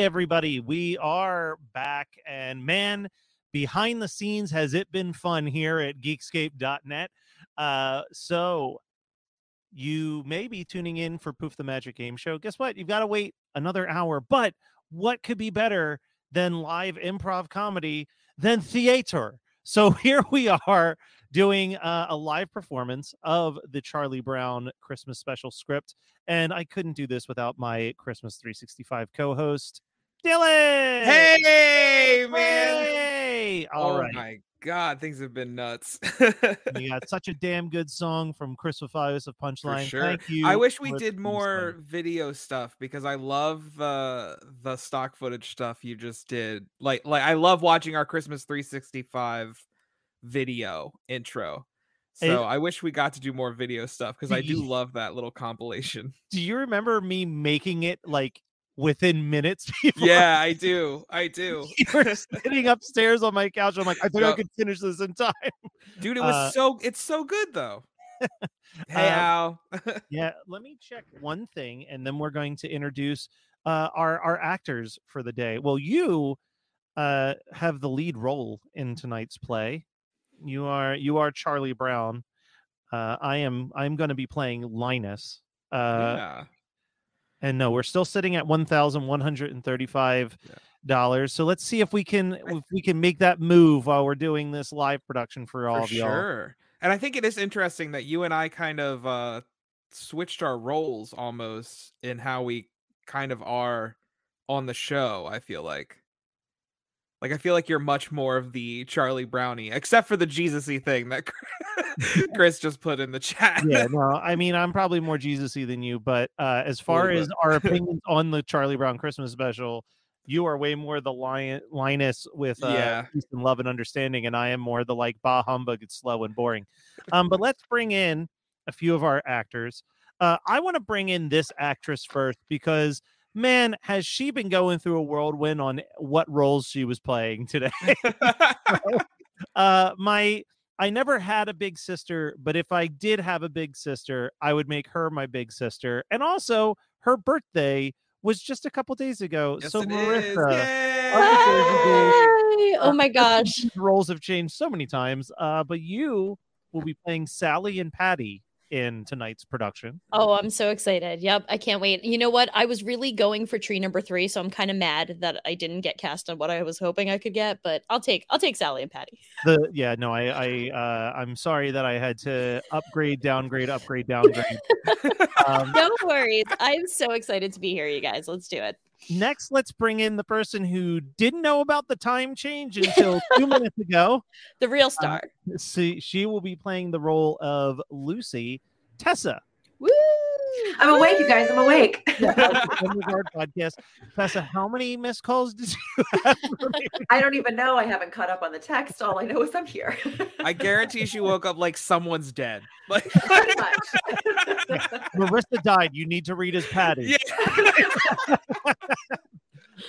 Everybody, we are back. And man, behind the scenes, has it been fun here at geekscape.net? Uh, so you may be tuning in for Poof the Magic Game Show. Guess what? You've got to wait another hour. But what could be better than live improv comedy than theater? So here we are doing uh, a live performance of the Charlie Brown Christmas special script. And I couldn't do this without my Christmas 365 co host, Dylan. Hey, man. Hey! All oh right. my god, things have been nuts. We got such a damn good song from Chris Mafias of Punchline. sure. Thank you. I wish we did more song. video stuff because I love the the stock footage stuff you just did. Like like I love watching our Christmas 365 video intro. It- So I wish we got to do more video stuff because I do love that little compilation. Do you remember me making it like within minutes yeah, I do. I do. you were sitting upstairs on my couch? I'm like, I think I could finish this in time. Dude, it was Uh, so it's so good though. hey Uh, Al. Yeah, let me check one thing, and then we're going to introduce uh, our our actors for the day. Well, you uh, have the lead role in tonight's play. You are you are Charlie Brown. Uh, I am I'm going to be playing Linus. Uh, yeah. And no, we're still sitting at one thousand one hundred and thirty-five dollars. So let's see if we can if we can make that move while we're doing this live production for all for of y'all. sure. And I think it is interesting that you and I kind of uh switched our roles almost in how we kind of are on the show, I feel like. Like I feel like you're much more of the Charlie Brownie, except for the Jesus-y thing that Chris just put in the chat. yeah, no, I mean, I'm probably more Jesus-y than you, but uh, as far as our opinions on the Charlie Brown Christmas special, you are way more the lion Linus with uh, Yeah. peace and love and understanding, and I am more the like bah humbug, it's slow and boring. Um, but let's bring in a few of our actors. Uh, I want to bring in this actress first because man, has she been going through a whirlwind on what roles she was playing today? uh my I never had a big sister, but if I did have a big sister, I would make her my big sister. And also, her birthday was just a couple days ago. Yes, so. Marissa, Yay! Yay! Oh my gosh. roles have changed so many times. Uh, but you will be playing Sally and Patty in tonight's production. Oh, I'm so excited. Yep. I can't wait. You know what? I was really going for tree number three, so I'm kind of mad that I didn't get cast on what I was hoping I could get, but I'll take I'll take Sally and Patty. The yeah, no, I I uh, I'm sorry that I had to upgrade, downgrade, upgrade, downgrade. um, No worries. I'm so excited to be here, you guys. Let's do it. Next, let's bring in the person who didn't know about the time change until two minutes ago. The real um, star. she, she will be playing the role of Lucy Tessa. Woo! I'm awake, you guys. I'm awake. of the podcast. Tessa, how many missed calls did you have? I don't even know. I haven't caught up on the text. All I know is I'm here. I guarantee she woke up like someone's dead. Like much. Marissa died. You need to read his Patty. yeah.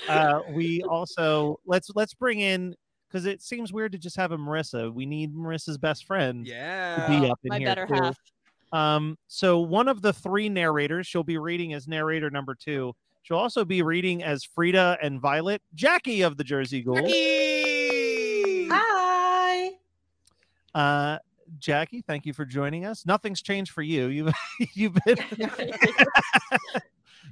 Uh, we also let's let's bring in because it seems weird to just have a Marissa. We need Marissa's best friend to Yeah. be up in My here better too. half. Um, so one of the three narrators, she'll be reading as narrator number two. She'll also be reading as Frida and Violet, Jackie of the Jersey Ghouls. Jackie! Hi. Uh, Jackie, thank you for joining us. Nothing's changed for you. You've you've been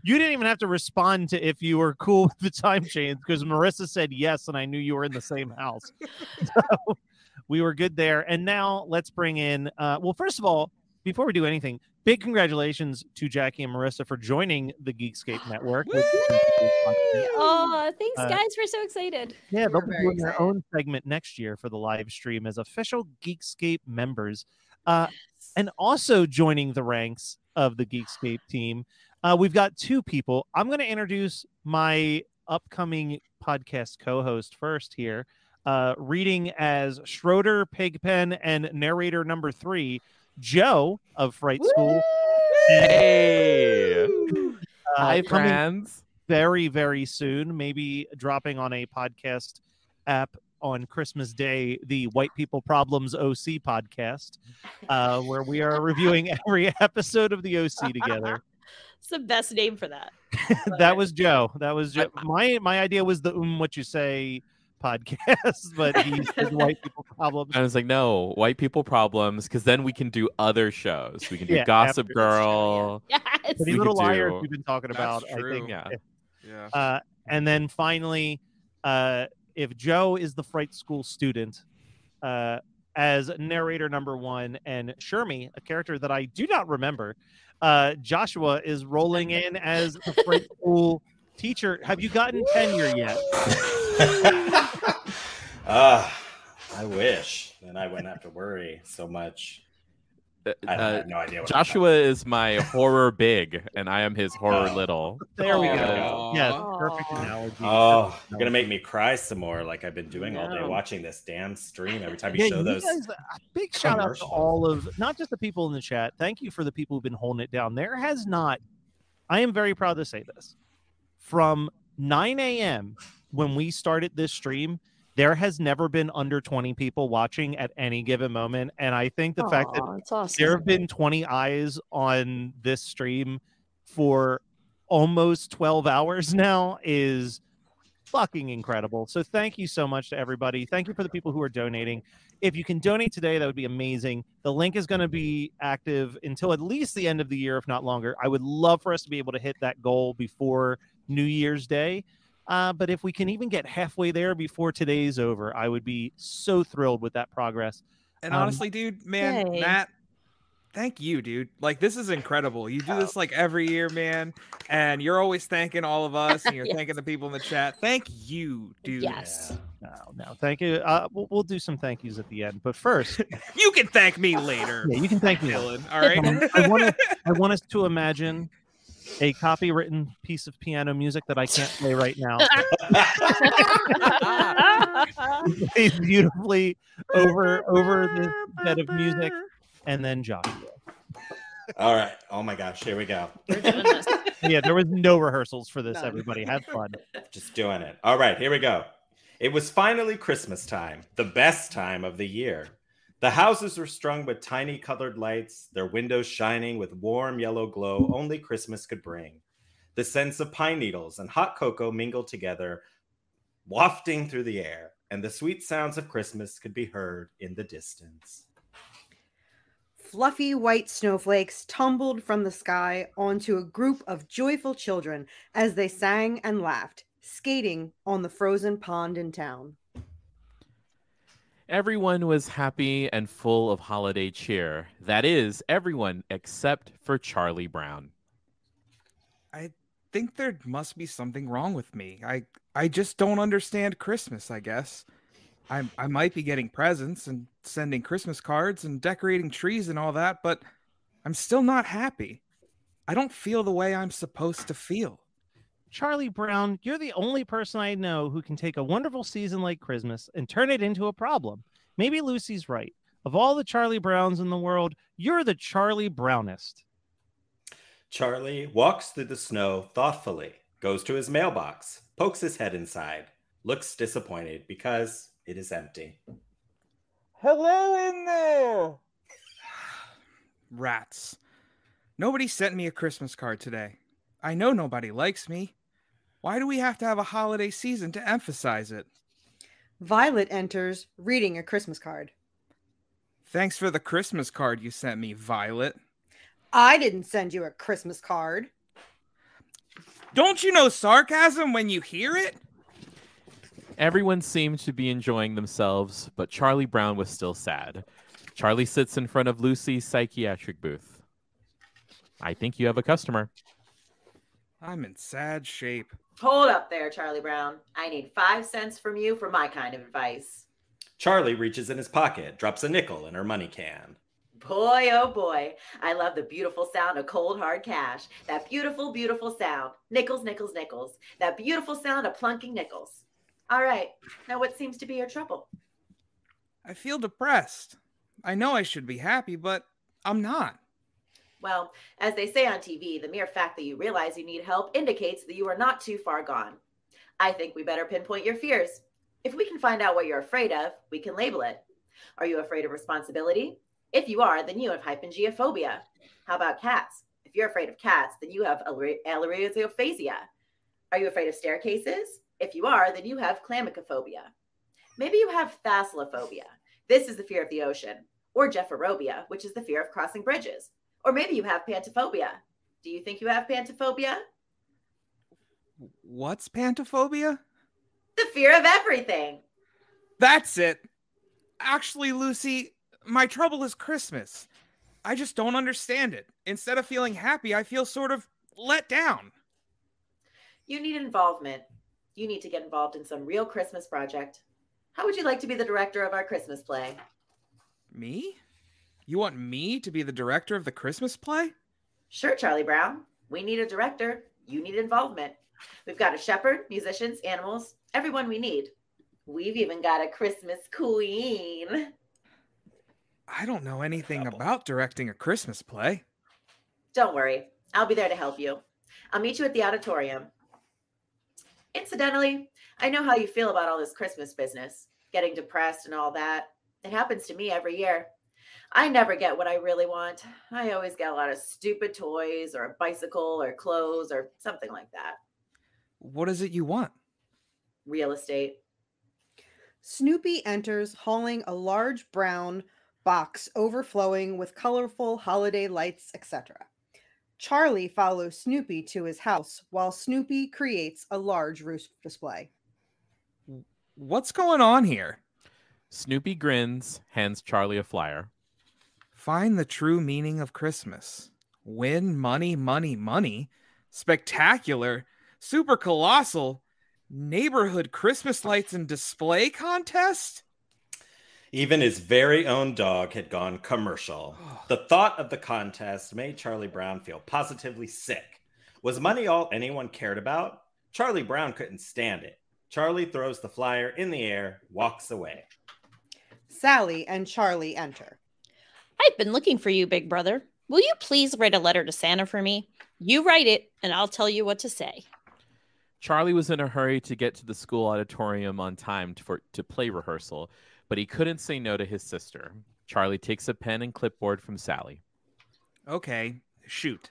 you didn't even have to respond to if you were cool with the time change because Marissa said yes, and I knew you were in the same house. So we were good there. And now let's bring in uh well, first of all, before we do anything, big congratulations to Jackie and Marissa for joining the Geekscape Network. Oh, thanks, Uh, guys. We're so excited. Yeah, they'll be doing their own segment next year for the live stream as official Geekscape members. Uh, and also joining the ranks of the Geekscape team, uh, we've got two people. I'm going to introduce my upcoming podcast co host first here, uh, reading as Schroeder, Pigpen, and narrator number three, Joe of Fright School. Hey, Uh, hi friends. very, very soon, maybe dropping on a podcast app on Christmas Day, the White People Problems OC podcast, uh, where we are reviewing every episode of the OC together. It's the best name for that. that was Joe. That was Joe. My my idea was the um what you say podcast, but he said white people problems. I was like, no, white people problems, because then we can do other shows. We can do Yeah, Gossip after- Girl. Yes. Pretty Little Liars do- we've been talking That's about. I true. think. Yeah. Yeah. Uh, and then finally, uh, if Joe is the Fright School student, uh, as narrator number one, and Shermie, a character that I do not remember, uh, Joshua is rolling in as the Fright School teacher. Have you gotten tenure yet? Ah, I wish. Then I wouldn't have to worry so much. Uh, I, uh, have no idea. What Joshua is my horror big, and I am his horror Oh. little. There we go. Aw. Yes, perfect analogy. Oh, you're gonna make me cry some more, like I've been doing all day, watching this damn stream. Every time you Yeah, show you those, guys, big shout out to all of not just the people in the chat. Thank you for the people who've been holding it down. There has not, I am very proud to say this. From 9 a.m. when we started this stream, there has never been under 20 people watching at any given moment. And I think the fact that awesome. there have been 20 eyes on this stream for almost 12 hours now is fucking incredible. So thank you so much to everybody. Thank you for the people who are donating. If you can donate today, that would be amazing. The link is going to be active until at least the end of the year, if not longer. I would love for us to be able to hit that goal before New Year's Day. Uh, but if we can even get halfway there before today's over, I would be so thrilled with that progress. And Um, honestly, dude, man, Yay. Matt, thank you, dude. Like this is incredible. You do this like every year, man, and you're always thanking all of us, and you're Yes. thanking the people in the chat. Thank you, dude. Yes. No, no, thank you. Uh, we'll, we'll do some thank yous at the end, but first, You can thank me later, yeah, you can thank me. Dylan. All right. Um, I want. I want us to imagine a copywritten piece of piano music that I can't play right now. plays beautifully over over this bed of music, and then Joshua. all right. Oh my gosh, here we go. We're doing this. Yeah, there was no rehearsals for this. None. Everybody, have fun. Just doing it. All right, here we go. It was finally Christmas time, the best time of the year. The houses were strung with tiny colored lights, their windows shining with warm yellow glow only Christmas could bring. The scents of pine needles and hot cocoa mingled together, wafting through the air, and the sweet sounds of Christmas could be heard in the distance. Fluffy white snowflakes tumbled from the sky onto a group of joyful children as they sang and laughed, skating on the frozen pond in town. Everyone was happy and full of holiday cheer. That is, everyone except for Charlie Brown. I think there must be something wrong with me. I I just don't understand Christmas, I guess. I I might be getting presents and sending Christmas cards and decorating trees and all that, but I'm still not happy. I don't feel the way I'm supposed to feel. Charlie Brown, you're the only person I know who can take a wonderful season like Christmas and turn it into a problem. Maybe Lucy's right. Of all the Charlie Browns in the world, you're the Charlie Brownest. Charlie walks through the snow thoughtfully, goes to his mailbox, pokes his head inside, looks disappointed because it is empty. Hello in there. Rats. Nobody sent me a Christmas card today. I know nobody likes me. Why do we have to have a holiday season to emphasize it? Violet enters, reading a Christmas card. Thanks for the Christmas card you sent me, Violet. I didn't send you a Christmas card. Don't you know sarcasm when you hear it? Everyone seemed to be enjoying themselves, but Charlie Brown was still sad. Charlie sits in front of Lucy's psychiatric booth. I think you have a customer. I'm in sad shape. Hold up there, Charlie Brown. I need five cents from you for my kind of advice. Charlie reaches in his pocket, drops a nickel in her money can. Boy, oh boy, I love the beautiful sound of cold hard cash. That beautiful, beautiful sound. Nickels, nickels, nickels. That beautiful sound of plunking nickels. All right, now what seems to be your trouble? I feel depressed. I know I should be happy, but I'm not. Well, as they say on TV, the mere fact that you realize you need help indicates that you are not too far gone. I think we better pinpoint your fears. If we can find out what you're afraid of, we can label it. Are you afraid of responsibility? If you are, then you have hypengyophobia. How about cats? If you're afraid of cats, then you have alariziophasia. Are you afraid of staircases? If you are, then you have chlamydophobia. Maybe you have thalassophobia. This is the fear of the ocean. Or gephobia, which is the fear of crossing bridges. Or maybe you have pantophobia. Do you think you have pantophobia? What's pantophobia? The fear of everything. That's it. Actually, Lucy, my trouble is Christmas. I just don't understand it. Instead of feeling happy, I feel sort of let down. You need involvement. You need to get involved in some real Christmas project. How would you like to be the director of our Christmas play? Me? You want me to be the director of the Christmas play? Sure, Charlie Brown. We need a director. You need involvement. We've got a shepherd, musicians, animals, everyone we need. We've even got a Christmas queen. I don't know anything about directing a Christmas play. Don't worry. I'll be there to help you. I'll meet you at the auditorium. Incidentally, I know how you feel about all this Christmas business, getting depressed and all that. It happens to me every year. I never get what I really want. I always get a lot of stupid toys or a bicycle or clothes or something like that. What is it you want? Real estate. Snoopy enters, hauling a large brown box overflowing with colorful holiday lights, etc. Charlie follows Snoopy to his house while Snoopy creates a large roof display. What's going on here? Snoopy grins, hands Charlie a flyer. Find the true meaning of Christmas. Win money, money, money. Spectacular, super colossal, neighborhood Christmas lights and display contest? Even his very own dog had gone commercial. The thought of the contest made Charlie Brown feel positively sick. Was money all anyone cared about? Charlie Brown couldn't stand it. Charlie throws the flyer in the air, walks away. Sally and Charlie enter. I've been looking for you, big brother. Will you please write a letter to Santa for me? You write it, and I'll tell you what to say. Charlie was in a hurry to get to the school auditorium on time to, for, to play rehearsal, but he couldn't say no to his sister. Charlie takes a pen and clipboard from Sally. Okay, shoot.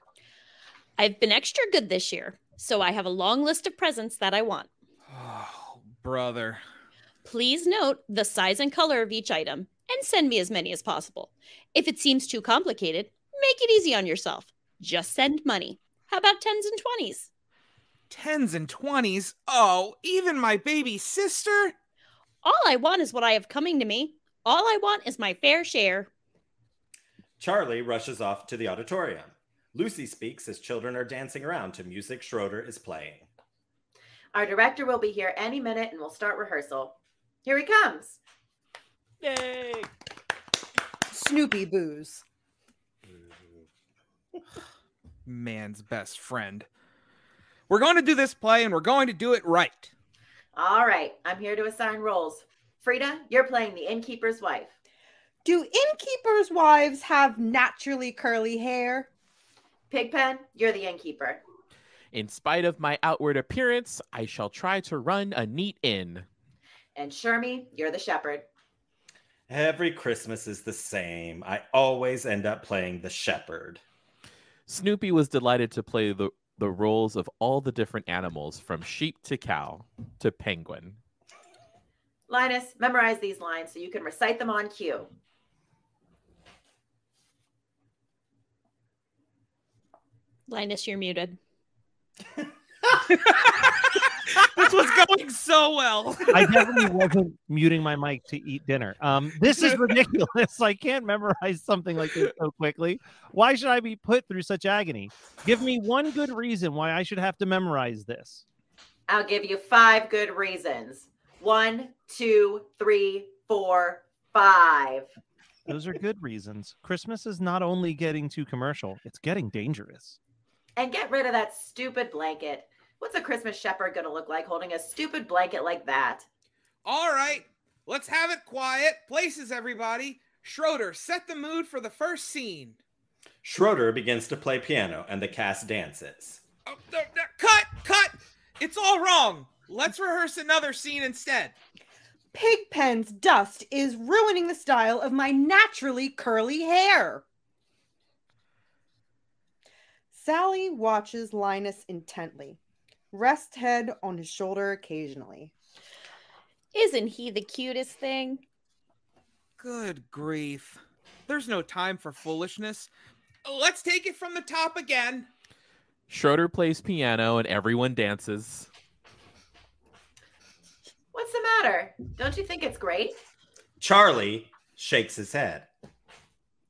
I've been extra good this year, so I have a long list of presents that I want. Oh, brother. Please note the size and color of each item and send me as many as possible. If it seems too complicated, make it easy on yourself. Just send money. How about tens and twenties? Tens and twenties? Oh, even my baby sister? All I want is what I have coming to me. All I want is my fair share. Charlie rushes off to the auditorium. Lucy speaks as children are dancing around to music Schroeder is playing. Our director will be here any minute and we'll start rehearsal. Here he comes. Yay! Snoopy boos. Man's best friend. We're going to do this play and we're going to do it right. All right, I'm here to assign roles. Frida, you're playing the innkeeper's wife. Do innkeepers' wives have naturally curly hair? Pigpen, you're the innkeeper. In spite of my outward appearance, I shall try to run a neat inn. And Shermie, you're the shepherd. Every Christmas is the same. I always end up playing the shepherd. Snoopy was delighted to play the, the roles of all the different animals, from sheep to cow to penguin. Linus, memorize these lines so you can recite them on cue. Linus, you're muted. this was going so well. I definitely wasn't muting my mic to eat dinner. Um, this is ridiculous. I can't memorize something like this so quickly. Why should I be put through such agony? Give me one good reason why I should have to memorize this. I'll give you five good reasons. One, two, three, four, five. Those are good reasons. Christmas is not only getting too commercial, it's getting dangerous. And get rid of that stupid blanket. What's a Christmas shepherd going to look like holding a stupid blanket like that? All right, let's have it quiet. Places, everybody. Schroeder, set the mood for the first scene. Schroeder begins to play piano and the cast dances. Oh, no, no, cut, cut. It's all wrong. Let's rehearse another scene instead. Pigpen's dust is ruining the style of my naturally curly hair. Sally watches Linus intently, rest head on his shoulder occasionally. Isn't he the cutest thing? Good grief. There's no time for foolishness. Let's take it from the top again. Schroeder plays piano and everyone dances. What's the matter? Don't you think it's great? Charlie shakes his head.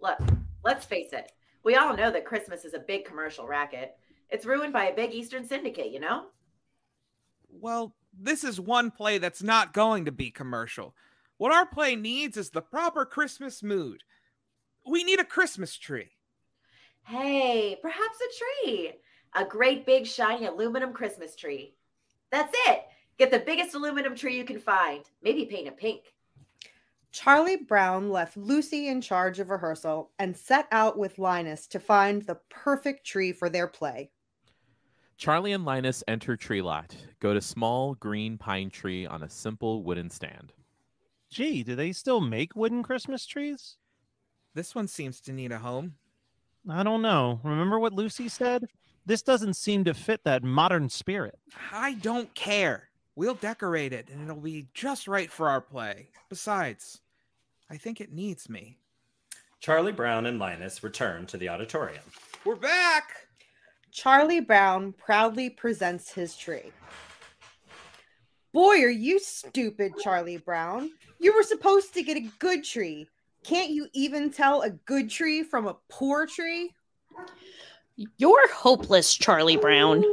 Look, let's face it. We all know that Christmas is a big commercial racket. It's ruined by a big Eastern syndicate, you know? Well, this is one play that's not going to be commercial. What our play needs is the proper Christmas mood. We need a Christmas tree. Hey, perhaps a tree. A great big shiny aluminum Christmas tree. That's it. Get the biggest aluminum tree you can find. Maybe paint it pink. Charlie Brown left Lucy in charge of rehearsal and set out with Linus to find the perfect tree for their play. Charlie and Linus enter tree lot, go to small green pine tree on a simple wooden stand. Gee, do they still make wooden Christmas trees? This one seems to need a home. I don't know. Remember what Lucy said? This doesn't seem to fit that modern spirit. I don't care. We'll decorate it and it'll be just right for our play. Besides, I think it needs me. Charlie Brown and Linus return to the auditorium. We're back. Charlie Brown proudly presents his tree. Boy, are you stupid, Charlie Brown. You were supposed to get a good tree. Can't you even tell a good tree from a poor tree? You're hopeless, Charlie Brown.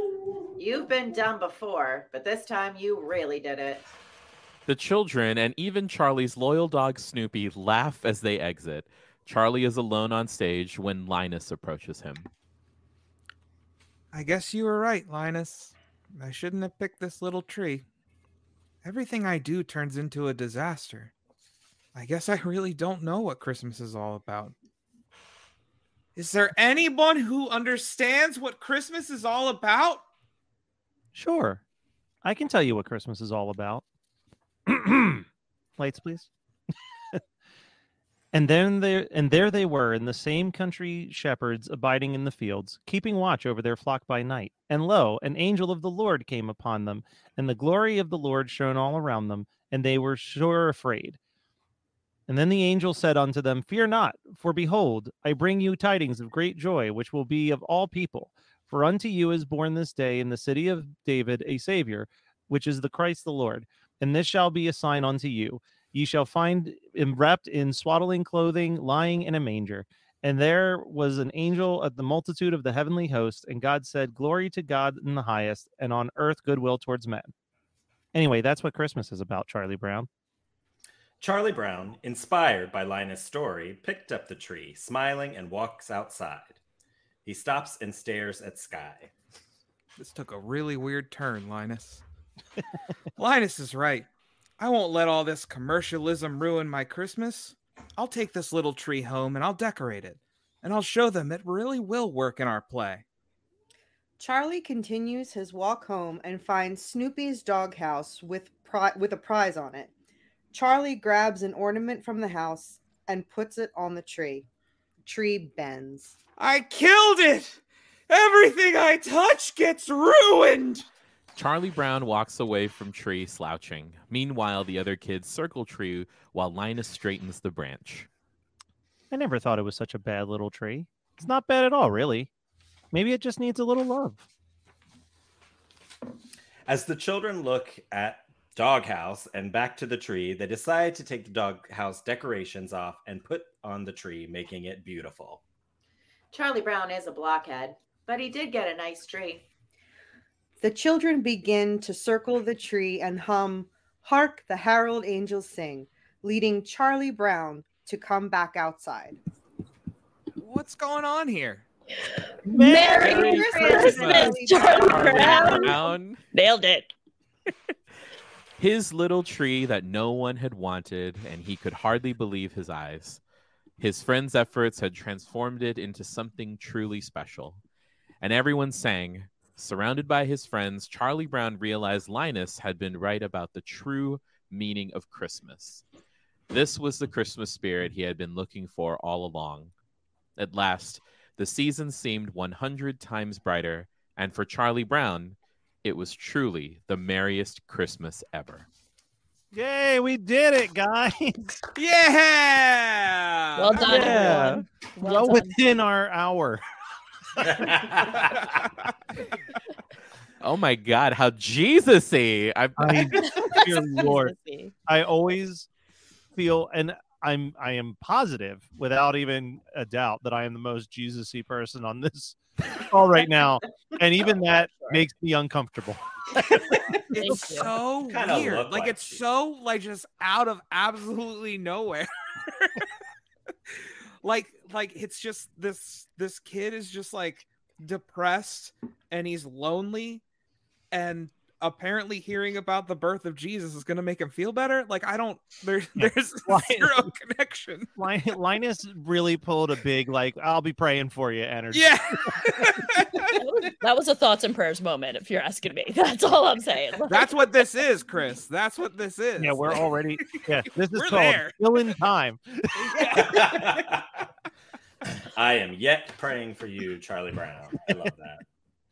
You've been done before, but this time you really did it. The children and even Charlie's loyal dog Snoopy laugh as they exit. Charlie is alone on stage when Linus approaches him. I guess you were right, Linus. I shouldn't have picked this little tree. Everything I do turns into a disaster. I guess I really don't know what Christmas is all about. Is there anyone who understands what Christmas is all about? Sure. I can tell you what Christmas is all about. Lights, please. and then there and there they were in the same country shepherds abiding in the fields, keeping watch over their flock by night. And lo, an angel of the Lord came upon them, and the glory of the Lord shone all around them, and they were sure afraid. And then the angel said unto them, Fear not, for behold, I bring you tidings of great joy, which will be of all people. For unto you is born this day in the city of David a Savior, which is the Christ the Lord. And this shall be a sign unto you. Ye shall find him wrapped in swaddling clothing, lying in a manger. And there was an angel at the multitude of the heavenly host, and God said, Glory to God in the highest, and on earth goodwill towards men. Anyway, that's what Christmas is about, Charlie Brown. Charlie Brown, inspired by Linus' story, picked up the tree, smiling, and walks outside. He stops and stares at sky. This took a really weird turn, Linus. Linus is right. I won't let all this commercialism ruin my Christmas. I'll take this little tree home and I'll decorate it. And I'll show them it really will work in our play. Charlie continues his walk home and finds Snoopy's doghouse with pri- with a prize on it. Charlie grabs an ornament from the house and puts it on the tree. Tree bends. I killed it! Everything I touch gets ruined! Charlie Brown walks away from tree slouching. Meanwhile, the other kids circle tree while Linus straightens the branch. I never thought it was such a bad little tree. It's not bad at all, really. Maybe it just needs a little love. As the children look at doghouse and back to the tree, they decide to take the doghouse decorations off and put on the tree, making it beautiful. Charlie Brown is a blockhead, but he did get a nice tree. The children begin to circle the tree and hum Hark the Herald Angels Sing, leading Charlie Brown to come back outside. What's going on here? Merry, Merry Christmas, Christmas, Charlie Charlie Brown. Brown. Nailed it. His little tree that no one had wanted, and he could hardly believe his eyes. His friends' efforts had transformed it into something truly special. And everyone sang. Surrounded by his friends, Charlie Brown realized Linus had been right about the true meaning of Christmas. This was the Christmas spirit he had been looking for all along. At last, The season seemed 100 times brighter, and for Charlie Brown, it was truly the merriest Christmas ever. Yay, we did it, guys. Yeah. Well done, Yeah. everyone. Well, Well done. within our hour. Oh my God, how Jesus-y! I, I, dear Lord, Jesus-y. I always feel, and I'm, I am positive, without even a doubt, that I am the most Jesus-y person on this call right now, and even that makes me uncomfortable. It's so Kinda weird. Like, like it's you. so like just out of absolutely nowhere. Like like it's just this this kid is just like depressed and he's lonely and apparently hearing about the birth of Jesus is going to make him feel better. Like I don't there's Yeah. there's Why- zero connection. Lin- Linus really pulled a big, like, I'll be praying for you energy. Yeah. That was, that was a thoughts and prayers moment, if you're asking me. That's all I'm saying. That's what this is, Chris. That's what this is. Yeah, we're already, yeah, this is We're called there. Still in Time. I am yet praying for you, Charlie Brown. I love that.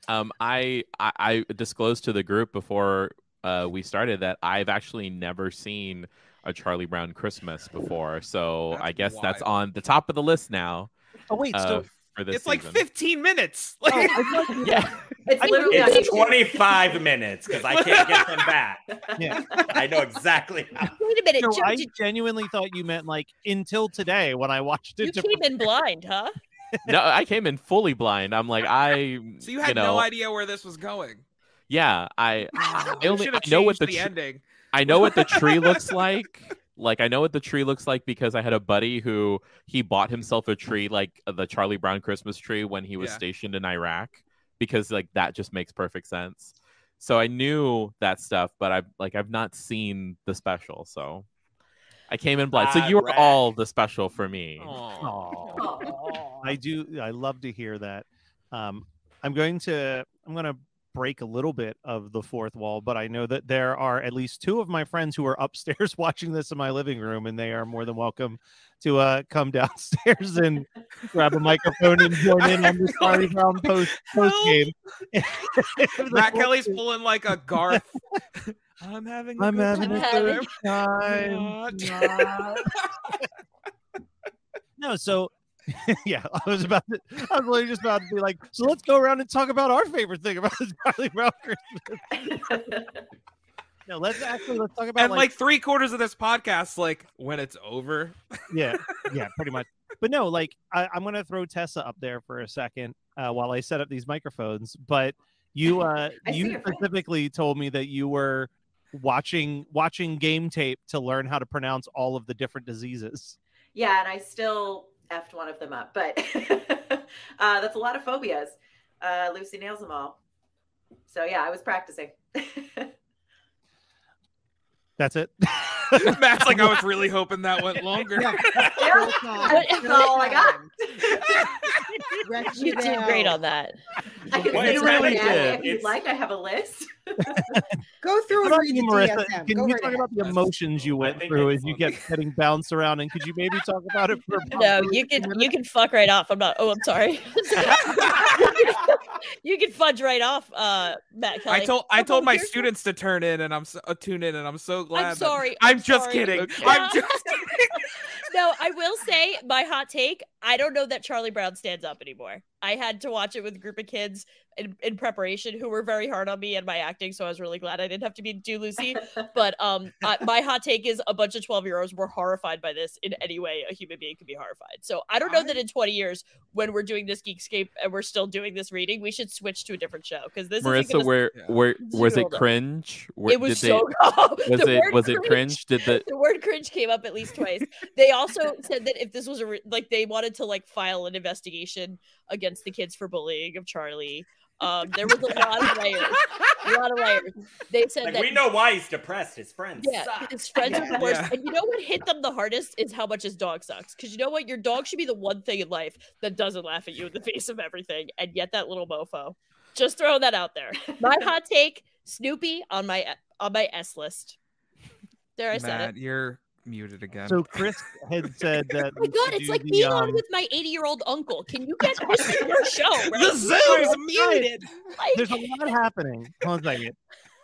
Um, I, I I disclosed to the group before uh, we started that I've actually never seen a Charlie Brown Christmas before, so That's I guess that's on the top of the list now. Oh, wait, uh, so for this it's like 15 minutes. Like, Yeah, It's I literally think not It's 25 minutes because I can't get them back. Yeah. I know exactly how. Wait a minute. No, Joe, I genuinely thought you meant like until today when I watched it. you to came in blind, huh? No, I came in fully blind. I'm like, I, so you had know, no idea where this was going. yeah, I, I only should I have know what the, the, ending. I know what the tree looks like. Like I know what the tree looks like because I had a buddy who he bought himself a tree like uh, the Charlie Brown Christmas tree when he was Yeah. stationed in Iraq because like that just makes perfect sense. So I knew that stuff, but I've like I've not seen the special, so I came in blind. So you were Iraq. all the special for me. Aw. Aw. I do. I love to hear that. Um, I'm going to. I'm going to break a little bit of the fourth wall, but I know that there are at least two of my friends who are upstairs watching this in my living room, and they are more than welcome to uh, come downstairs and grab a microphone and join in on the Charlie Brown post post game. Matt Kelly's pulling like a Garth. I'm having. A I'm good having a time. good time. Not. no, so yeah, I was about to. I was literally just about to be like, so let's go around and talk about our favorite thing about the Charlie Brown Christmas. No, let's actually let's talk about and like, like three quarters of this podcast, like when it's over. yeah, yeah, pretty much. But no, like I, I'm gonna throw Tessa up there for a second uh, while I set up these microphones. But you, uh, you specifically told me that you were watching watching game tape to learn how to pronounce all of the different diseases. yeah, and I still effed one of them up, but uh, that's a lot of phobias. Uh, Lucy nails them all. So yeah, I was practicing. That's it. Matt's like, I was really hoping that went longer. Yeah. yeah, Full that's all I got. You did great on that. I can Well, sit really did. if you'd like. I have a list. Go through How and read you, the Marissa? DSM. Can Go you talk ahead. about the emotions you went through as you fun. get getting bounced around? And could you maybe talk about it for about No, you can you can fuck right off. I'm not. Oh, I'm sorry. you can fudge right off, uh, Matt Kelly. I told I told on, my students to turn in, and I'm so, uh, tune in, and I'm so glad. I'm that- sorry. I'm, just sorry. kidding. Okay. I'm just. No, I will say my hot take. I don't know that Charlie Brown stands up anymore. I had to watch it with a group of kids in, in preparation who were very hard on me and my acting, so I was really glad I didn't have to be do Lucy. But um, I, my hot take is a bunch of twelve year olds were horrified by this in any way a human being could be horrified. So I don't know that in twenty years, when we're doing this Geekscape and we're still doing this reading, we should switch to a different show because this Marissa, isn't gonna... where where was it cringe? Where, it was did so they, was the it word was it cringe? Did the the word cringe came up at least twice. They also said that if this was a re- like they wanted to like file an investigation against the kids for bullying of Charlie. Um, there was a lot of layers. A lot of layers. They said Like, that we know why he's depressed. His friends yeah, suck. his friends are the worst. Yeah. And you know what hit them the hardest is how much his dog sucks. Because you know what, your dog should be the one thing in life that doesn't laugh at you in the face of everything, and yet that little mofo. Just throw that out there. My hot take: Snoopy on my on my S list. There I said it. Matt, you're muted again. So Chris had said that. Oh my god, it's like the, being um, on with my 80 year old uncle. Can you get this is your show? Right? the Zoom's muted. Like, There's a lot happening. Hold on a second.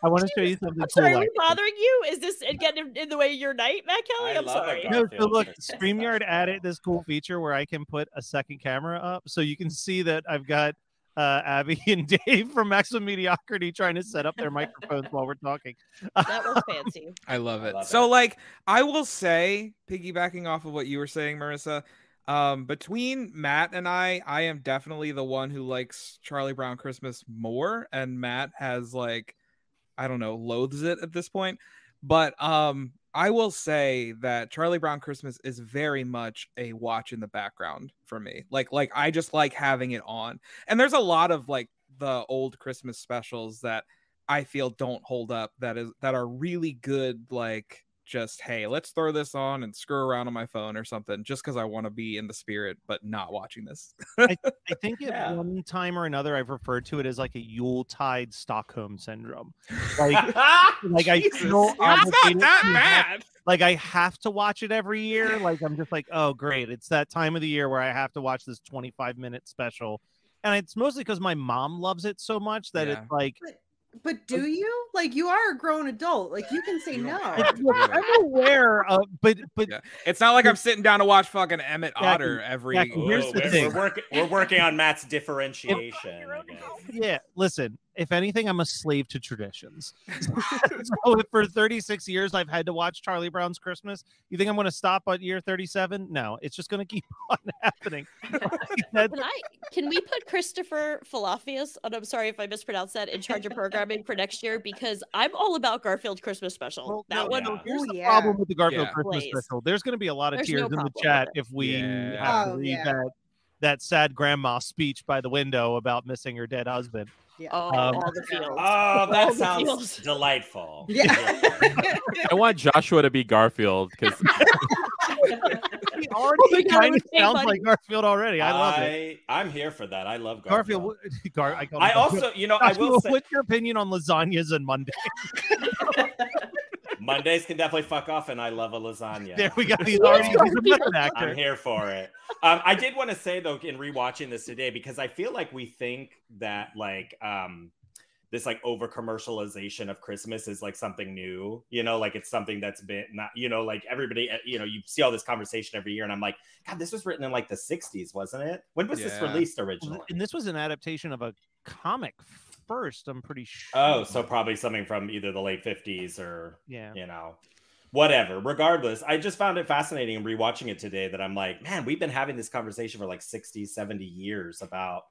I want to show you something I'm cool. sorry, are we bothering you? Is this getting in, in the way of your night, Matt Kelly? I I'm sorry. it, No, so look, StreamYard added this cool feature where I can put a second camera up, so you can see that I've got uh, Abby and Dave from Maximum Mediocrity trying to set up their microphones while we're talking. That was fancy. I love I it. love so it. like I will say, piggybacking off of what you were saying, Marissa, um, between Matt and I, I am definitely the one who likes Charlie Brown Christmas more, and Matt has like, I don't know, loathes it at this point. But um, I will say that Charlie Brown Christmas is very much a watch in the background for me. Like, like I just like having it on. And there's a lot of like the old Christmas specials that I feel don't hold up that is that are really good like just hey let's throw this on and screw around on my phone or something just because I want to be in the spirit but not watching this. I think at Yeah. one time or another, I've referred to it as like a Yule Tide Stockholm syndrome. Like, like I Jesus, feel it's not that to have- bad. like I have to watch it every year. Like I'm just like, oh great, it's that time of the year where I have to watch this 25 minute special, and it's mostly because my mom loves it so much that Yeah. it's like But do you? Like you are a grown adult. Like you can say You no. have to look, do it. I'm aware of, but but Yeah. It's not like I'm sitting down to watch fucking Emmet Exactly. Otter every. Exactly. Here's Whoa, the we're, thing. We're, working, we're working on Matt's differentiation. Yeah, listen. If anything, I'm a slave to traditions. so if for 36 years I've had to watch Charlie Brown's Christmas, you think I'm going to stop at year 37? No, it's just going to keep on happening. Can I? Can we put Christopher Falafias? And I'm sorry if I mispronounced that. In charge of programming for next year because I'm all about Garfield Christmas special. Well, that no, one. no, yeah. here's Oh, the yeah. problem with the Garfield Yeah. Christmas Please. special. There's going to be a lot of There's tears no in the chat if we Yeah. have to Oh, read yeah. that that sad grandma speech by the window about missing her dead husband. Oh, Um, all the feels. Oh, that the sounds delightful. Yeah. I want Joshua to be Garfield because He already my God, it kind of sounds money. like Garfield already. I love it. I, I'm here for that. I love Garfield, Garfield. Gar, I, call I also, you know, I will say what's your opinion on lasagnas and Monday? Mondays can definitely fuck off, and I love a lasagna. There we go. He's already he's a method I'm here for it. Um, I did want to say though, in rewatching this today, because I feel like we think that like um this like over commercialization of Christmas is like something new, you know, like it's something that's been not, you know, like everybody, uh, you know, you see all this conversation every year, and I'm like, God, this was written in like the '60s, wasn't it? When was this released originally? And this was an adaptation of a comic first. I'm pretty sure. Oh, so probably something from either the late '50s or yeah. you know whatever regardless i just found it fascinating in rewatching it today that i'm like man we've been having this conversation for like 60 70 years about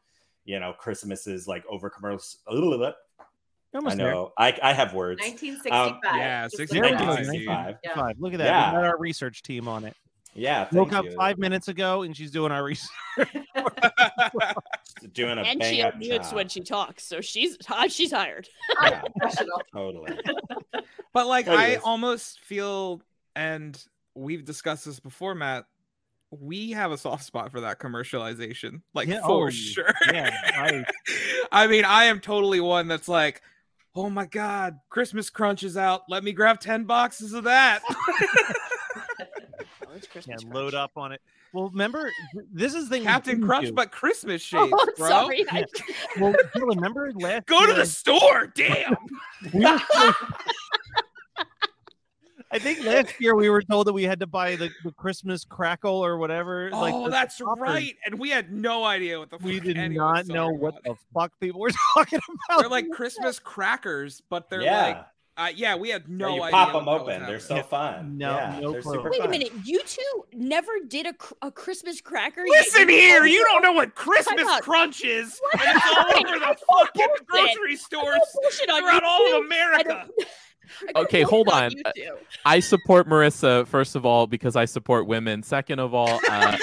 you know christmas is like over commercial i Almost there. know I, I have words um, 1965. yeah, Just 65. There we go, 1965 Yeah. Look at that. Yeah. We got our research team on it. Yeah Woke thank up you. five minutes ago and she's doing our research. doing a and bang she up unmutes job. when she talks, so she's uh, she's hired. Yeah, totally But like I almost feel and we've discussed this before, Matt. We have a soft spot for that commercialization. Like Yeah, for oh, sure. yeah, I- I mean, I am totally one that's like, oh my god, Christmas crunch is out. Let me grab 10 boxes of that. Oh, it's Yeah, Christmas load crunch. up on it. Well, remember, this is the Captain Crunch, do. but Christmas oh, shades, Oh, bro. sorry. I- Well, remember last Go to the store. Damn. we were told- I think last year we were told that we had to buy the, the Christmas crackle or whatever. oh, the that's poppers. right. And we had no idea what the fuck We did not know what about. the fuck people were talking about. They're like Christmas crackers, but they're yeah like, uh, yeah, we had no Yeah, you idea. pop them open they're so Yeah. fun No- yeah, no clue. super Wait a minute, you two never did a, cr- a Christmas cracker. Listen you here, you don't know what Christmas crunch is. What? And it's all over the fucking bullshit. grocery stores call bullshit on throughout all of America. don't- I call Okay, hold on. you Uh, two. I support Marissa first of all because I support women. Second of all, uh,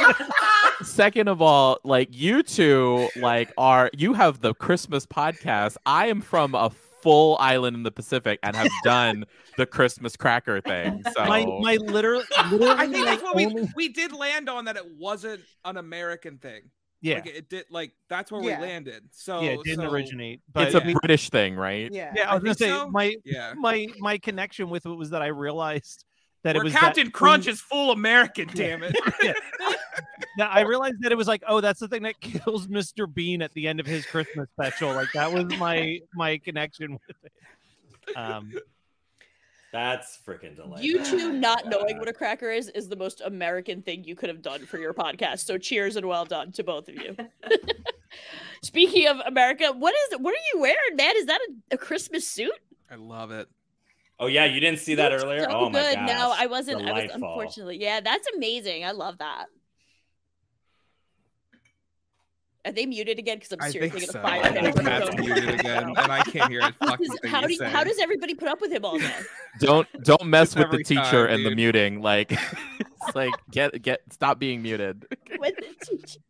second of all, like you two, like are you have the Christmas podcast. I am from a full island in the Pacific and have done the Christmas cracker thing. So my my literal, literally, I think that's what we only- we did land on that it wasn't an American thing. yeah, Like it did like that's where Yeah. we landed. So yeah, it didn't so- originate, but it's yeah. a British thing, right? Yeah. yeah, I I was gonna say so. my Yeah. my my connection with it was that I realized that it was that Captain thing- Crunch is full American, damn it. Yeah, I realized that it was like, oh, that's the thing that kills Mr. Bean at the end of his Christmas special. Like that was my my connection with it. Um, That's freaking delightful. You two not knowing what a cracker is is the most American thing you could have done for your podcast. So cheers and well done to both of you. Speaking of America, what is what are you wearing, man? Is that a, a Christmas suit? I love it. Oh yeah, you didn't see that Looks earlier. So oh my good. No, I wasn't. I was unfortunately. Yeah, that's amazing. I love that. Are they muted again? Because I'm seriously gonna so. fire I him. think over the Matt's phone. muted again, and I can't hear a This fucking is- thing how do you, how does everybody put up with him all day? Don't don't mess with the teacher time, and the muting. Like it's like get get stop being muted. With the teacher.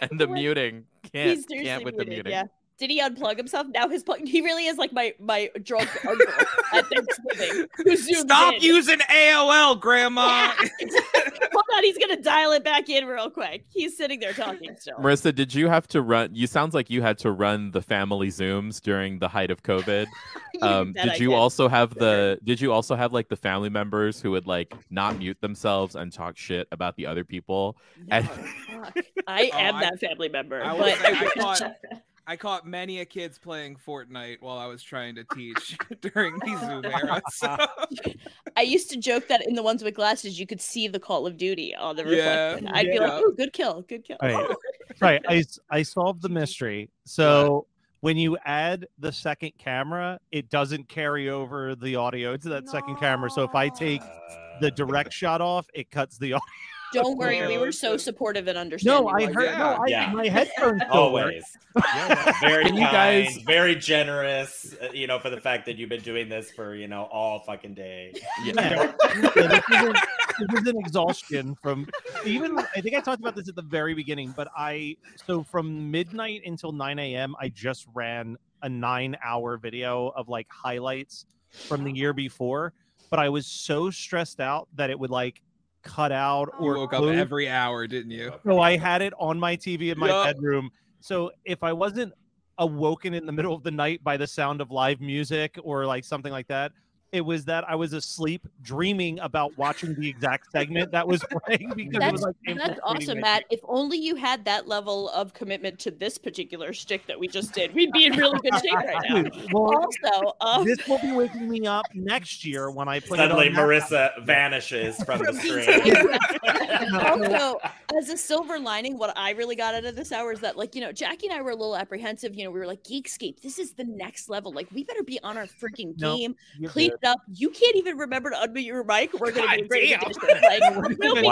And the What? muting can't He's can't with muted, the muting. Yeah. Did he unplug himself? Now his plug. He really is like my my drunk uncle at Thanksgiving. Stop in. using AOL, Grandma. Hold on, he's gonna dial it back in real quick. He's sitting there talking still. Marissa, did you have to run? You sounds like you had to run the family zooms during the height of COVID. Um, did I you also have the? Did you also have like the family members who would like not mute themselves and talk shit about the other people? No, and- fuck. I Oh, am I- that family member, I will but I I caught, I caught many a kids playing Fortnite while I was trying to teach during the Zoom era. So. I used to joke that in the ones with glasses, you could see the Call of Duty on the Yeah, reflection. I'd be like, "Oh, good kill, good kill." Right. right. I solved the mystery. So when you add the second camera, it doesn't carry over the audio to that second camera. So if I take the direct shot off, it cuts the audio. Don't worry, we were so supportive and understanding. No, I heard. Yeah. No, I, Yeah. my headphones still work. Always. very Can you kind, guys- very generous, uh, you know, for the fact that you've been doing this for, you know, all fucking day. Yeah. Yeah. Yeah, this, isn't, this is an exhaustion from even I think I talked about this at the very beginning, but I so from midnight until 9 a.m. I just ran a nine hour video of like highlights from the year before, but I was so stressed out that it would like cut out You or woke up every hour, didn't you? so I had it on my TV in my Yup. bedroom. So if I wasn't awoken in the middle of the night by the sound of live music or like something like that, it was that I was asleep dreaming about watching the exact segment that was playing because it That's, was like that's awesome, Matt. If only you had that level of commitment to this particular shtick that we just did, we'd be in really good shape right now. Well, Also, um, this will be waking me up next year when I put Suddenly, it on Marissa vanishes from the screen. also, as a silver lining, what I really got out of this hour is that, like, you know, Jackie and I were a little apprehensive. You know, we were like, Geekscape, this is the next level. Like, we better be on our freaking No, game. You're Clean good. it up. You can't even remember to unmute your mic. We're going to be a God great damn. Like, we'll.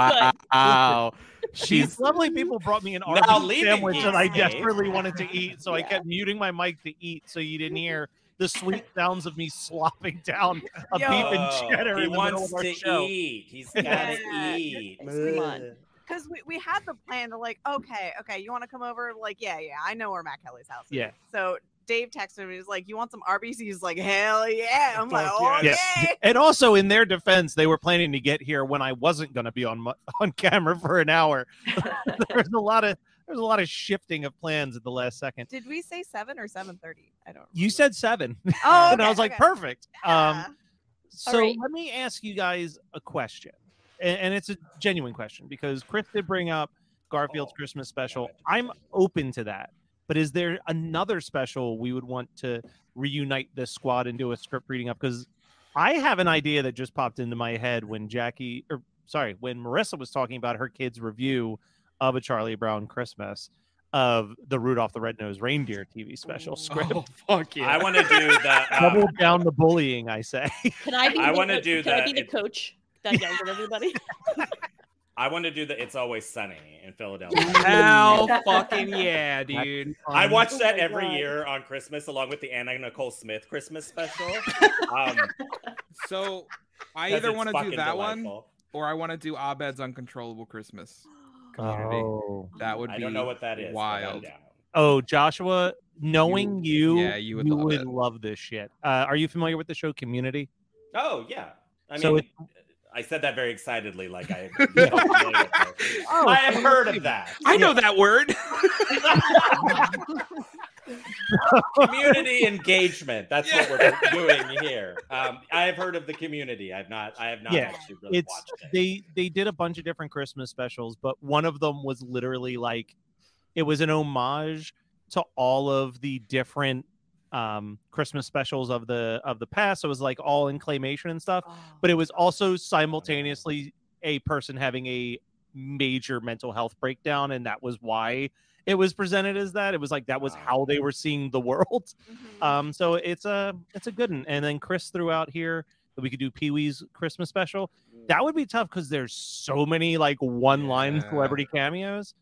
Wow. She's lovely people brought me an Now Arby's leaving sandwich that I Geekscape. desperately wanted to eat, so I kept muting my mic to eat, so you didn't mm-hmm. hear the sweet sounds of me slopping down a Yo. beef and cheddar he in the middle wants of our to show. eat. He's got to eat. Come on. Because we, we had the plan to like, okay, okay, you want to come over? Like, yeah, yeah, I know where Matt Kelly's house is. Yeah. So Dave texted me. He's like, you want some Arby's? He's like, hell yeah. I'm like, Fuck oh yeah. yeah. And also, in their defense, they were planning to get here when I wasn't going to be on on camera for an hour. There's a lot of there's a lot of shifting of plans at the last second. Did we say seven or seven thirty? I don't. You said seven, Oh, and I was like, okay. perfect. Um, So right. let me ask you guys a question, and, and it's a genuine question because Chris did bring up Garfield's Oh, Christmas special. I'm open to that, but is there another special we would want to reunite this squad and do a script reading up? Because I have an idea that just popped into my head when Jackie, or sorry, when Marissa was talking about her kids' review of a Charlie Brown Christmas of the Rudolph the Red-Nosed Reindeer TV special script. Oh fuck yeah! I want to do the. uh, Double down the bullying, I say. Can I be? I the wanna co- do Can I that. be the It- coach that yells at everybody? I want to do the. It's always sunny in Philadelphia. Hell fucking yeah, dude. I watch Oh that my every God. year on Christmas, along with the Anna Nicole Smith Christmas special. Um, So I either want to do fucking that one or I want to do Abed's Uncontrollable Christmas Community. Oh. That would be I don't know what that is. wild. Oh, Joshua, knowing you, yeah, you would love it. love this shit. Uh, are you familiar with the show Community? Oh yeah. I So mean, I said that very excitedly, like I. I'm familiar. I have heard of that. I know that word. community engagement. That's what we're doing here. Um, I have heard of the community. I've not. I have not Yeah, actually really it's watched it. they they did a bunch of different Christmas specials, but one of them was literally like it was an homage to all of the different um Christmas specials of the of the past. So it was like all in claymation and stuff, but it was also simultaneously a person having a major mental health breakdown, and that was why it was presented as that. It was like that was how they were seeing the world. Mhm. Um, so it's a it's a good one. And then Chris threw out here that we could do Pee Wee's Christmas special. That would be tough because there's so many like one line Yeah. celebrity cameos.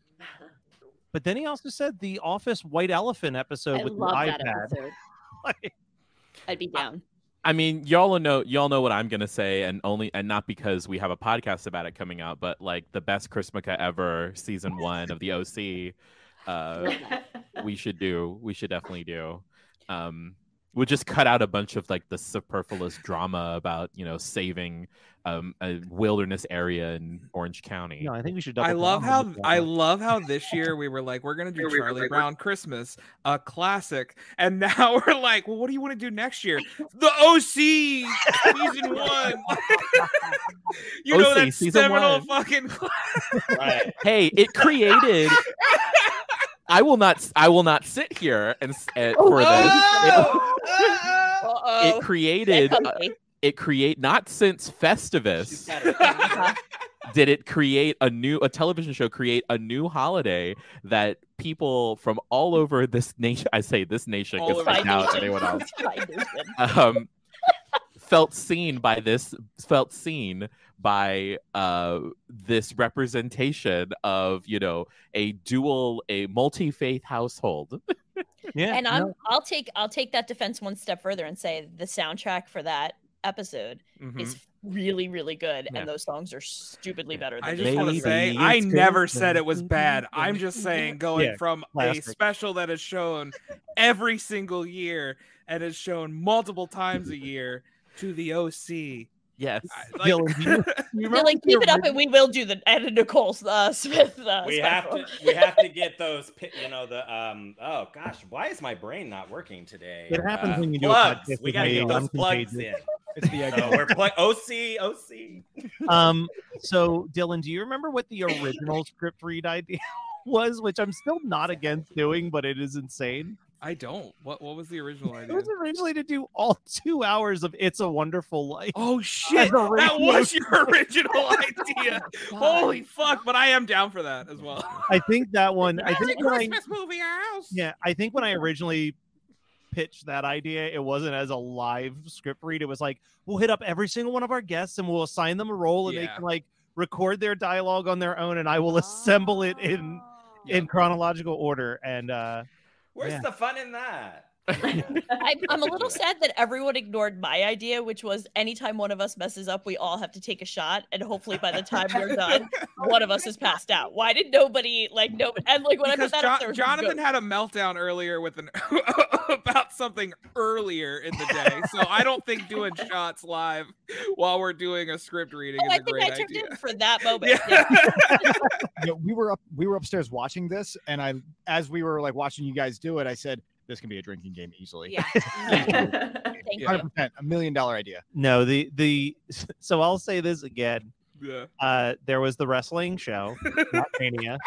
But then he also said the Office White Elephant episode I with the love that iPad. episode. Like, I'd be down. I mean, y'all know y'all know what I'm gonna say, and only and not because we have a podcast about it coming out, but like the best Chrismukkah ever, season one of the OC. Uh, we should do. We should definitely do. Um, we'll just cut out a bunch of like the superfluous drama about you know saving um, a wilderness area in Orange County. no, I think we should. I love how I love how this year we were like we're gonna do Here we Charlie Brown Christmas, a classic, and now we're like, well, what do you want to do next year? The OC season one. you know that season seminal one. fucking. right. Hey, it created. I will not. I will not sit here and s- uh, Oh, for this. It, it created. uh, it create not since Festivus did it create a new a television show create a new holiday that people from all over this nation I say this nation because over I doubt anyone else um felt seen by this felt seen by uh this representation of you know a dual a multi-faith household Yeah, and I'm no, I'll take I'll take that defense one step further and say the soundtrack for that episode Mhm. is really really good Yeah. and those songs are stupidly Yeah. better than I just want to say. I it's never good. said it was bad. I'm just saying, going Yeah, from a special that is shown every single year and is shown multiple times a year to the OC. yes. I- like- Dylan, you- you Dylan, the keep it up and we will do the Anna Nicole uh, Smith uh, we have to we have to get those you know the um oh gosh why is my brain not working today? It happens Uh, when you do a podcast we gotta get those plugs in. It's the so we're playing OC OC Um, so Dylan, do you remember what the original script read idea was? Which I'm still not against doing, but it is insane. I don't. What What was the original idea? It was originally to do all two hours of "It's a Wonderful Life." Oh shit! That was your original idea. Holy fuck! But I am down for that as well. I think that one. I think when I, movie house. yeah, I think when I originally pitched that idea, it wasn't as a live script read. It was like we'll hit up every single one of our guests and we'll assign them a role, and they can like record their dialogue on their own, and I will assemble it in in chronological order. And uh where's Yeah. the fun in that I, I'm a little sad that everyone ignored my idea, which was anytime one of us messes up, we all have to take a shot, and hopefully by the time we're done, one of us is passed out. Why did nobody like no? And like when Because I put that up, Jo- there Jonathan had a meltdown earlier with an about something earlier in the day, so I don't think doing shots live while we're doing a script reading Oh, is I a think great I turned idea. in for that moment. Yeah. Yeah. you know, we were up we were upstairs watching this and i as we were like watching you guys do it i said this can be a drinking game easily Yeah. Thank you. 100% a million dollar idea no, the the so I'll say this again. yeah. uh, there was the wrestling show, Matt Mania,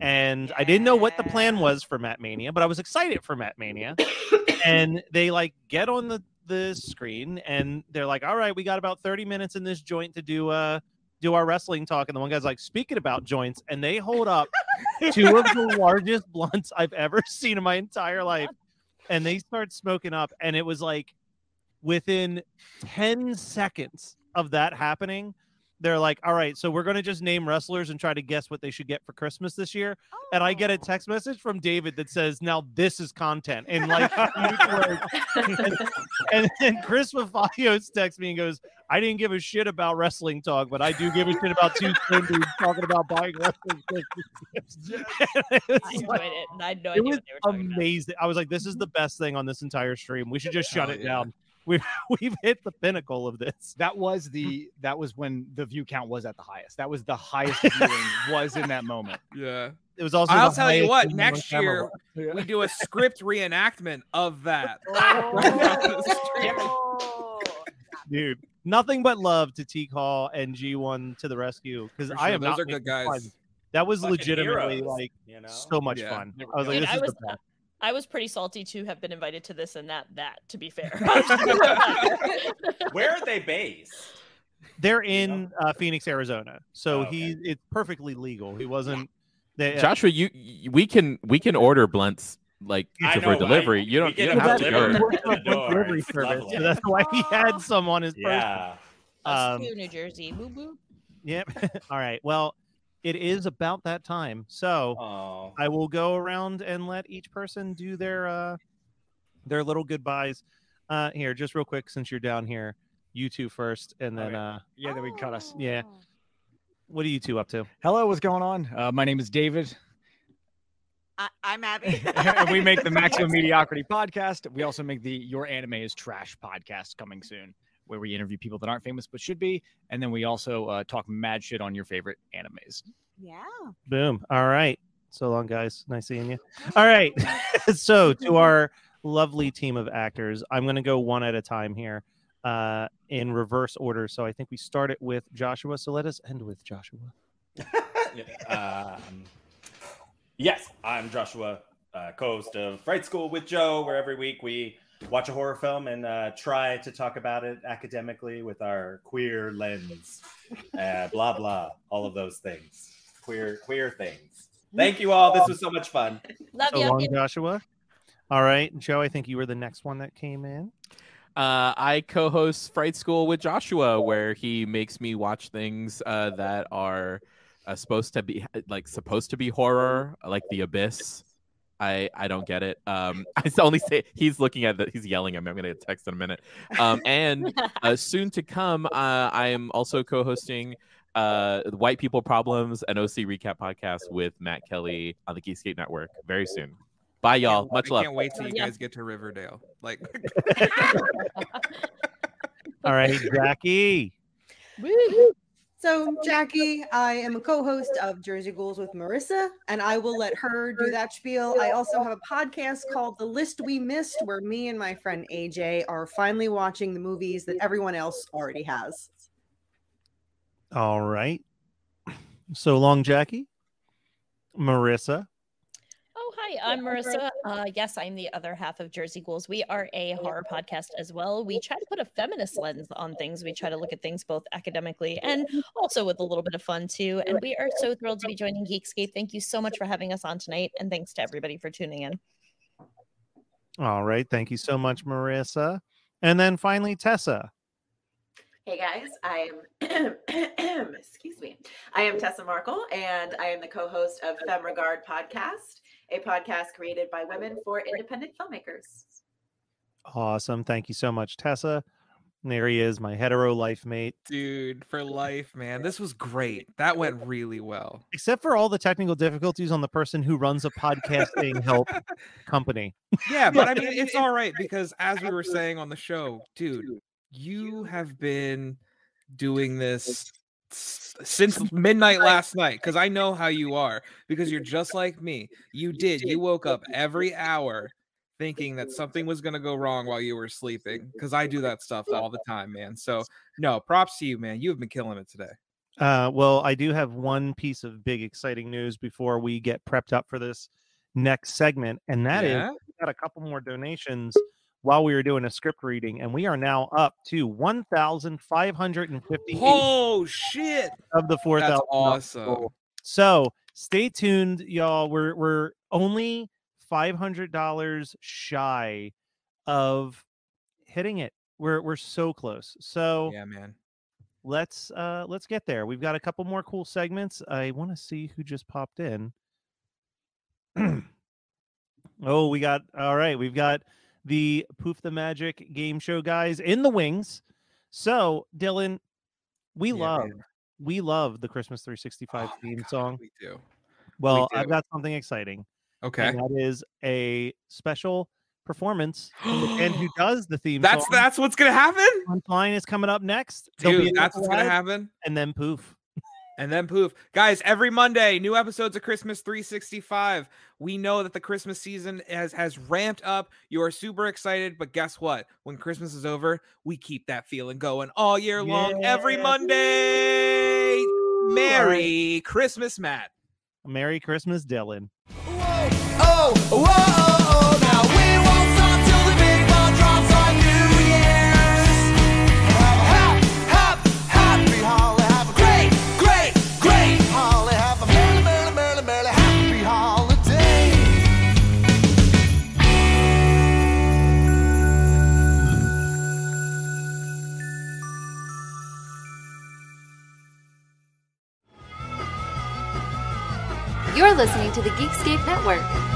and I didn't know what the plan was for Matt Mania, but I was excited for Matt Mania. and they like get on the the screen, and they're like, "All right, we got about thirty minutes in this joint to do uh do our wrestling talk." And the one guy's like, "Speaking about joints," and they hold up two of the largest blunts I've ever seen in my entire life, and they start smoking up, and it was like within 10 seconds of that happening they're like all right so we're going to just name wrestlers and try to guess what they should get for christmas this year and i get a Oh. text message from david that says now this is content and like words. and then chris Mafios texts me and goes i didn't give a shit about wrestling talk but i do give a shit about two stone dudes talking about buying wrestling Christmas gifts." And it was I enjoyed like- it, and I had no it was what they were talking about. amazing. I was like, this is the best thing on this entire stream. We should just oh, shut Hell it yeah. down. We've we've hit the pinnacle of this. that was the that was when the view count was at the highest that was the highest viewing was in that moment Yeah. It was also. I'll tell you what. Next year camera. we do a script reenactment of that. Oh, dude. Nothing but love to T Call and G1 to the rescue because For I sure, am those not are good making guys. fun. That was Fucking legitimately heroes, like you know? so much Yeah. fun. I was like, Dude, this I is was the best. I was pretty salty to have been invited to this and that that to be fair. Where are they based? They're in uh, Phoenix, Arizona, so Oh, okay. he it's perfectly legal. He wasn't. They, Joshua, you, you we can we can order blunts like I know, for right? delivery. You don't you get don't have to go. works the delivery service, so that's why he had some on his person. Yeah. Us Um, New Jersey. Boo boo. Yep. All right. Well, it is about that time, so Oh. I will go around and let each person do their uh their little goodbyes. Uh here, just real quick since you're down here. You two first and then Okay. uh Yeah, then we cut us. Yeah. what are you two up to? Hello, what's going on? Uh, my name is David. I, I'm Abby. we make the Maximum Mediocrity podcast. We also make the Your Anime is Trash podcast coming soon, where we interview people that aren't famous but should be. And then we also uh, talk mad shit on your favorite animes. Yeah. Boom. All right. So long, guys. Nice seeing you. All right. so to our lovely team of actors, I'm going to go one at a time here, uh, in reverse order. So I think we start it with Joshua. So let us end with Joshua. um, yes, I'm Joshua, uh, co-host of Fright School with Joe, where every week we watch a horror film and uh, try to talk about it academically with our queer lens. Uh, blah blah, all of those things, queer queer things. Thank you all. This was so much fun. Love So you. long, Joshua. All right, Joe. I think you were the next one that came in. Uh, I co-host Fright School with Joshua, where he makes me watch things uh, that are uh, supposed to be like supposed to be horror, like The Abyss. I I don't get it. Um, I only say he's looking at the he's yelling at me. I'm gonna get a text in a minute. Um, and uh, soon to come, uh, I am also co-hosting uh, the White People Problems and OC Recap podcast with Matt Kelly on the Geekscape Network very soon. Bye, y'all. Much I love. can't wait till you guys get to Riverdale. Like, All right, Jackie. So, Jackie, I am a co host of Jersey Ghouls with Marissa, and I will let her do that spiel. I also have a podcast called The List We Missed, where me and my friend AJ are finally watching the movies that everyone else already has. All right. So long, Jackie. Marissa. Hi, I'm Marissa. Uh, yes, I'm the other half of Jersey Ghouls. We are a horror podcast as well. We try to put a feminist lens on things. We try to look at things both academically and also with a little bit of fun too. And we are so thrilled to be joining Geekscape. Thank you so much for having us on tonight. And thanks to everybody for tuning in. All right. Thank you so much, Marissa. And then finally, Tessa. Hey guys, I am excuse me. I am Tessa Markle and I am the co-host of Femme Regard podcast, a podcast created by women for independent filmmakers. Awesome. Thank you so much, Tessa. And there he is, my hetero life mate. dude, for life, man. This was great. That went really well. Except for all the technical difficulties on the person who runs a podcasting help company. Yeah, but I mean, it's all right because as we were saying on the show, dude, you have been doing this s- since midnight last night because I know how you are because you're just like me. You did. You woke up every hour thinking that something was going to go wrong while you were sleeping because I do that stuff all the time, man. So, no, props to you, man. You have been killing it today. Uh, well, I do have one piece of big exciting news before we get prepped up for this next segment, and that is Yeah? we got a couple more donations while we were doing a script reading, and we are now up to 1,550. Oh shit. of the 4,000. That's thousand. awesome. So stay tuned, y'all. We're we're only five hundred dollars shy of hitting it. We're we're so close. So Yeah, man. let's uh let's get there. We've got a couple more cool segments. I want to see who just popped in. oh, we got all right. We've got the Poof the Magic game show guys in the wings. So, Dylan, we Yeah, love man. we love the Christmas 365 Oh theme God, song. We do. Well, I've got something exciting. Okay. That is a special performance and who does the theme That's song. that's what's gonna happen, Punchline is coming up next. Dude. That's what's gonna happen. And then poof. And then poof. Guys, every Monday, new episodes of Christmas 365. We know that the Christmas season has, has ramped up. You are super excited, but guess what? When Christmas is over, we keep that feeling going all year long, every Yeah. Monday. Merry Christmas, Matt. Merry Christmas, Dylan. Oh, whoa, oh, oh, You're listening to the Geekscape Network.